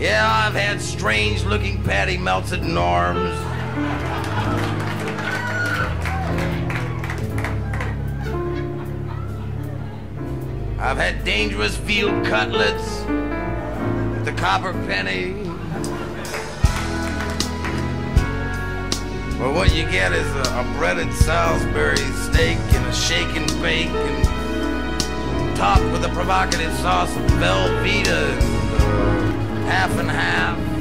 Yeah, I've had strange looking patty melts at Norm's. I've had dangerous veal cutlets at the Copper Penny. Well, what you get is a, a breaded Salisbury steak and a shake and bake and topped with a provocative sauce of Velveeta half and half.